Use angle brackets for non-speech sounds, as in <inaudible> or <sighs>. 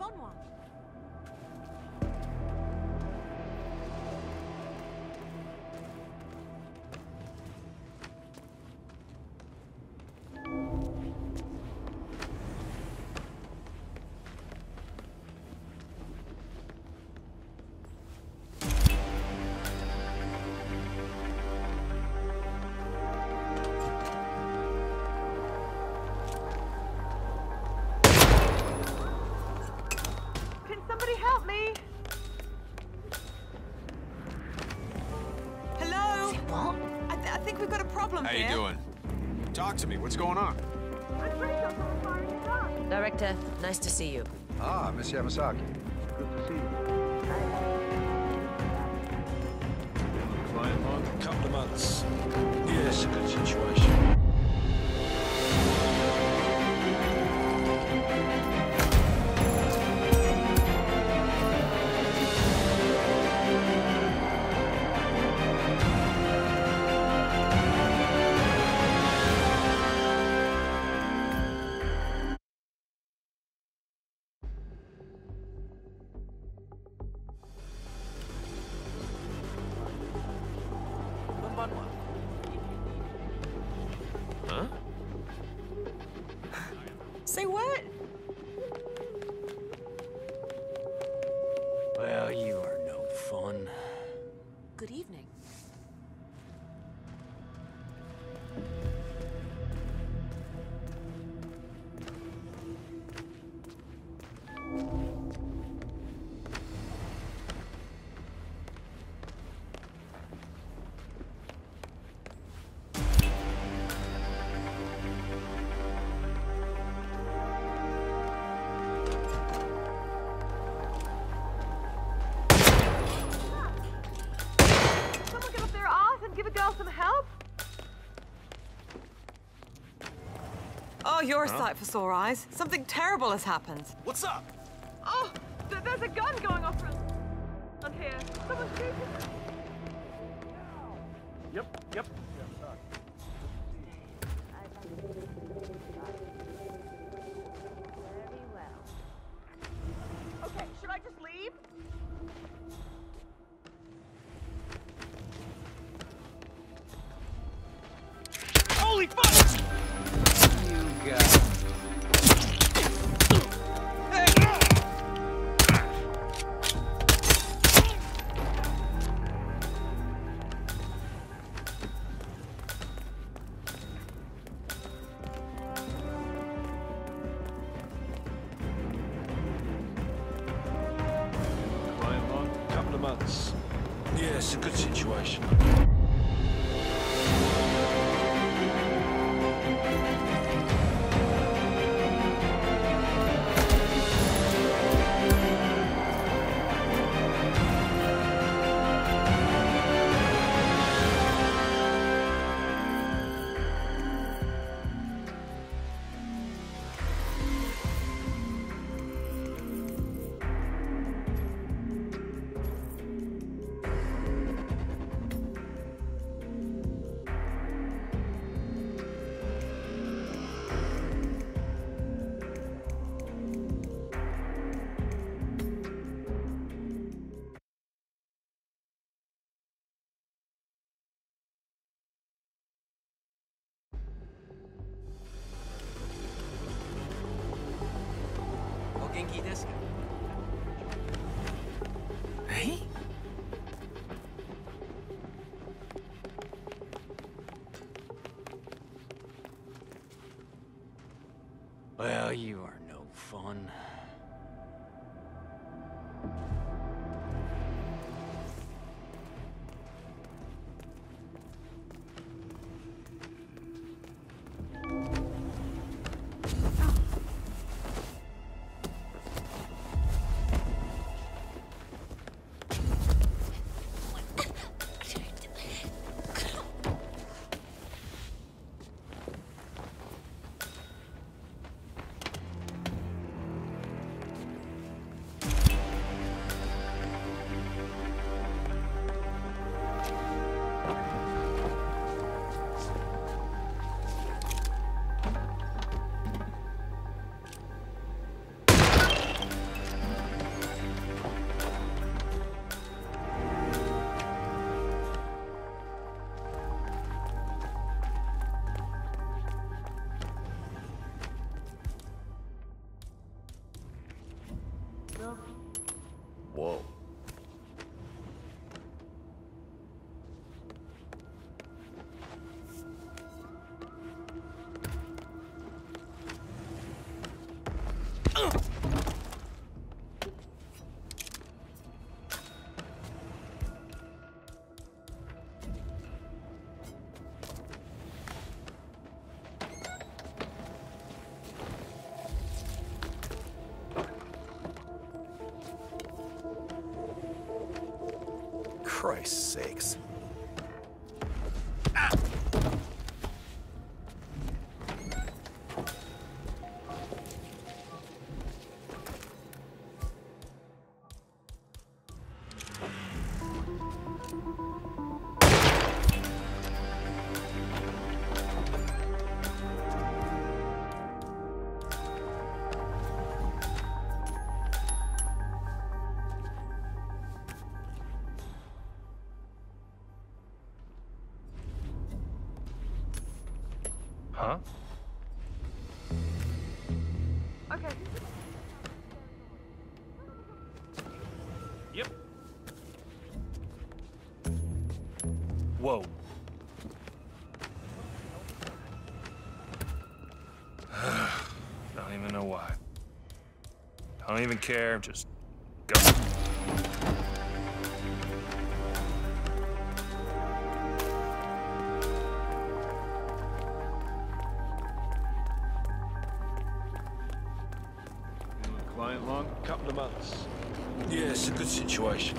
帮助啊。Talk to me. What's going on? I'm pretty sure someone's firing a gun. Director, nice to see you. Ah, Miss Yamazaki. Good to see you. Client on a couple of months. Yeah, it's a good situation. Say what? Well, you are no fun. Good evening. You're a sight for sore eyes. Something terrible has happened. What's up? Oh, th- there's a gun going off on here. Someone's shooting. Yep, yep. Okay, should I just leave? Holy fuck! Months. Yeah, it's a good situation. Well, you are Christ's sakes. Huh? Okay. Yep. Whoa. <sighs> Don't even know why. I don't even care. Just go. Long? Couple of months. Yeah, it's a good situation.